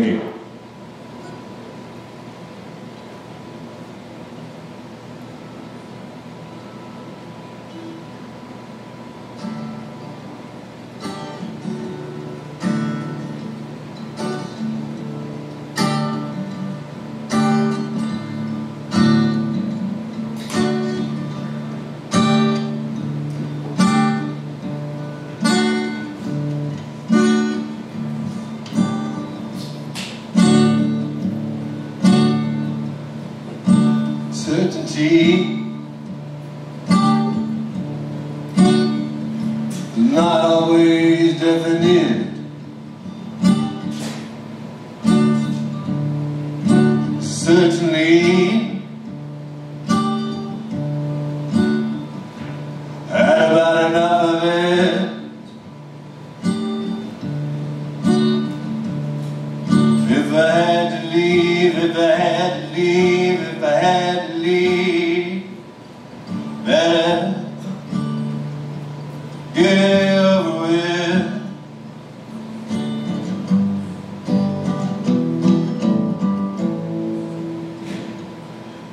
Thank you. Certainty not always definite. Certainly, had about enough of it. If I had to leave, if I had to leave, if I had to leave, better get over with.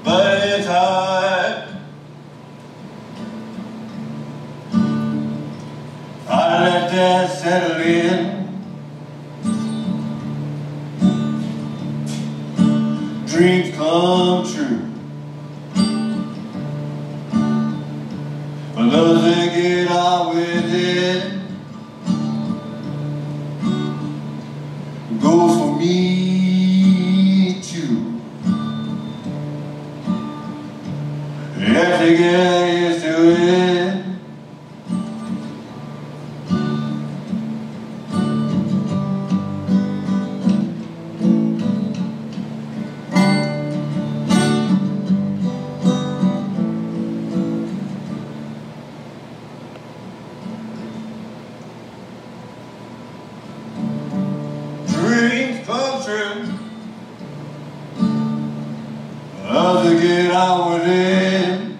But it's hard. I let that settle in. Dreams come true. That get on with it, goes for me too. Have to get used to it. True. Others get on with it.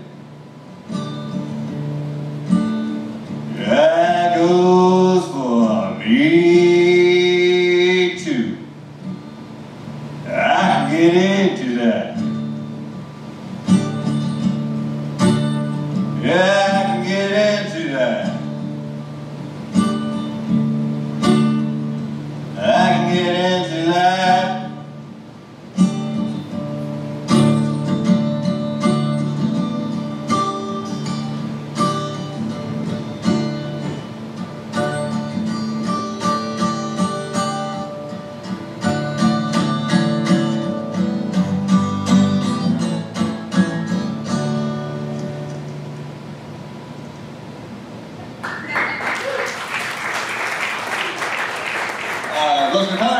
That goes for me too. I can get into that. Yeah, Los Cantares.